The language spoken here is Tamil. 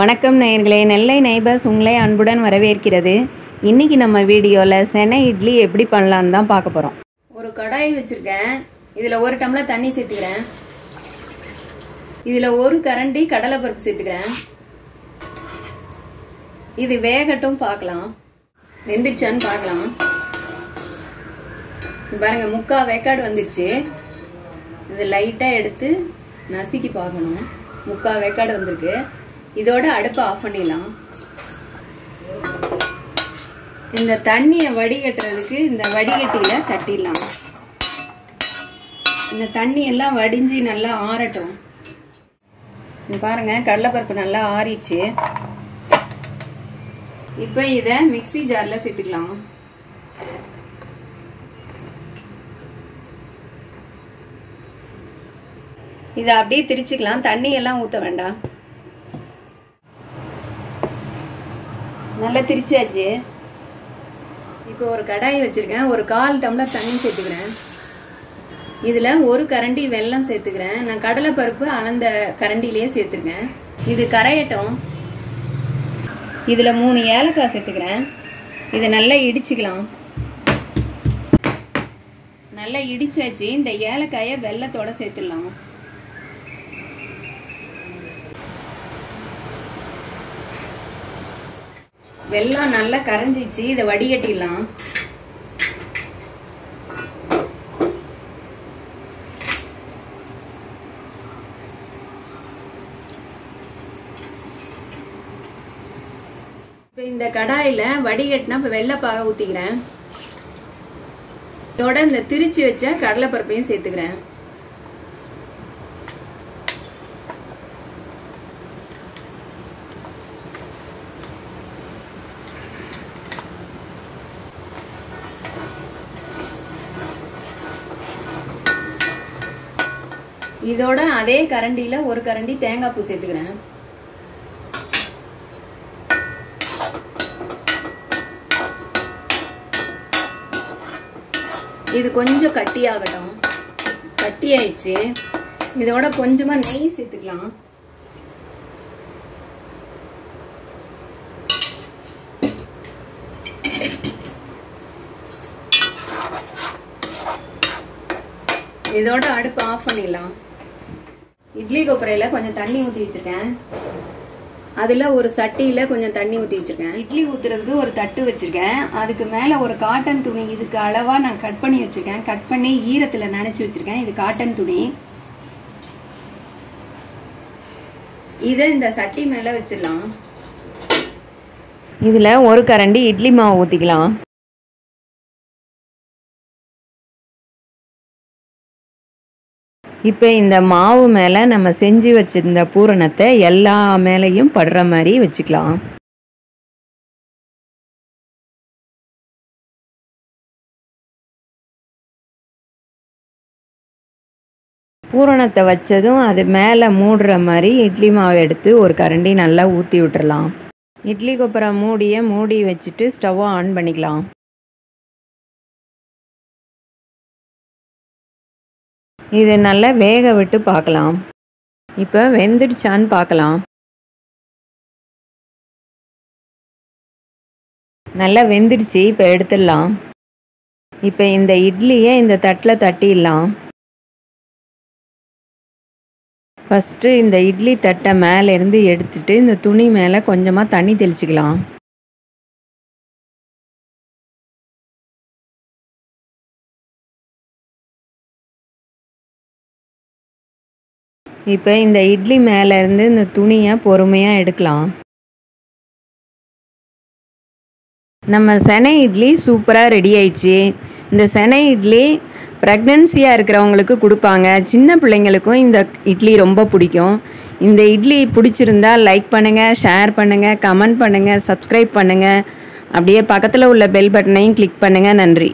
வணக்கம் நேயர்களே. நெல்லை நைபர்ஸ் உங்களை அன்புடன் வரவேற்கிறது. இன்றைக்கி நம்ம வீடியோவில் சென்னை இட்லி எப்படி பண்ணலான்னு தான் பார்க்க போகிறோம் ஒரு கடாய் வச்சுருக்கேன். இதில் ஒரு டம்ளர் தண்ணி சேர்த்துக்கிறேன். இதில் ஒரு கரண்டி கடலைப்பருப்பு சேர்த்துக்கிறேன். இது வேகட்டும் பார்க்கலாம். வெந்துருச்சான்னு பார்க்கலாம். இது பாருங்க முக்கா வேக்காடு வந்துடுச்சு. இது லைட்டாக எடுத்து நசுக்கி பார்க்கணும். முக்கா வேக்காடு வந்திருக்கு. இதோட அடுப்பை ஆஃப் பண்ணிடலாம். இந்த தண்ணியை வடிகட்டுறதுக்கு இந்த வடிகட்டியில தட்டிடலாம். இந்த தண்ணி எல்லாம் வடிஞ்சு நல்லா ஆறட்டும். பாருங்கள் பாருங்க கடலைப்பருப்பு நல்லா ஆறிடுச்சு. இப்போ இதை மிக்சி ஜாரில் சேர்த்துக்கலாம். இதை அப்படியே திரிச்சுக்கலாம். தண்ணி எல்லாம் ஊற்ற வேண்டாம். நல்லா திரிச்சாச்சு. இப்போ ஒரு கடாய் வச்சுருக்கேன். ஒரு கால் டம்ளர் தண்ணி சேர்த்துக்கிறேன். இதில் ஒரு கரண்டி வெல்லம் சேர்த்துக்கிறேன். நான் கடலைப்பருப்பு அளந்த கரண்டிலேயே சேர்த்துருக்கேன். இது கரையட்டும். இதில் மூணு ஏலக்காய் சேர்த்துக்கிறேன். இதை நல்லா இடிச்சுக்கலாம். நல்லா இடிச்சாச்சு. இந்த ஏலக்காயை வெள்ளத்தோடு சேர்த்துடலாம். வெள்ளம் நல்லா கரைஞ்சிடுச்சு. இதை வடிகட்டிடலாம். இப்போ இந்த கடாயில் வடிகட்டினா இப்போ வெள்ளைப்பாக ஊற்றிக்கிறேன் இதோட இந்த திரிச்சு வச்ச கடலைப்பருப்பையும் சேர்த்துக்கிறேன். இதோட அதே கரண்டியில ஒரு கரண்டி தேங்காய் பூ சேர்த்துக்கிறேன். இது கொஞ்சம் கட்டியாகட்டும். கட்டி ஆயிடுச்சு இதோட கொஞ்சமா நெய் சேர்த்துக்கலாம். இதோட அடுப்பு ஆஃப் பண்ணிடலாம். இட்லி கொப்பரையில் கொஞ்சம் தண்ணி ஊற்றி வச்சுருக்கேன். அதில் ஒரு சட்டியில் கொஞ்சம் தண்ணி ஊற்றி வச்சுருக்கேன். இட்லி ஊற்றுறதுக்கு ஒரு தட்டு வச்சுருக்கேன். அதுக்கு மேலே ஒரு காட்டன் துணி இதுக்கு அளவாக நான் கட் பண்ணி வச்சுருக்கேன். கட் பண்ணி ஈரத்தில் நினச்சி வச்சுருக்கேன். இது காட்டன் துணி. இதை இந்த சட்டி மேலே வச்சிடலாம். இதில் ஒரு கரண்டி இட்லி மாவு ஊற்றிக்கலாம் இப்போ இந்த மாவு மேலே நம்ம செஞ்சு வச்சிருந்த பூரணத்தை எல்லா மேலேயும் படுற மாதிரி வச்சுக்கலாம். பூரணத்தை வச்சதும் அது மேலே மூடுற மாதிரி இட்லி மாவு எடுத்து ஒரு கரண்டி நல்லா ஊற்றி விட்டுறலாம். இட்லி கொப்பரை மூடியை மூடி வச்சுட்டு ஸ்டவ்வை ஆன் பண்ணிக்கலாம். இது நல்லா வேக விட்டு பார்க்கலாம். இப்போ வெந்துடுச்சான்னு பார்க்கலாம். நல்லா வெந்துடுச்சு இப்போ எடுத்துடலாம். இப்போ இந்த இட்லியை இந்த தட்டில் தட்டிடலாம். ஃபஸ்ட்டு இந்த இட்லி தட்டை மேலேருந்து எடுத்துட்டு இந்த துணி மேலே கொஞ்சமாக தண்ணி தெளிச்சிக்கலாம். இப்போ இந்த இட்லி மேலேருந்து இந்த துணியை பொறுமையாக எடுக்கலாம். நம்ம செனை இட்லி சூப்பராக ரெடி ஆயிடுச்சு. இந்த செனை இட்லி ப்ரெக்னென்சியாக இருக்கிறவங்களுக்கு கொடுப்பாங்க. சின்ன பிள்ளைங்களுக்கும் இந்த இட்லி ரொம்ப பிடிக்கும். இந்த இட்லி பிடிச்சிருந்தா லைக் பண்ணுங்கள் ஷேர் பண்ணுங்கள் கமெண்ட் பண்ணுங்கள் சப்ஸ்கிரைப் பண்ணுங்கள் அப்படியே பக்கத்தில் உள்ள பெல் பட்டனையும் கிளிக் பண்ணுங்கள் நன்றி.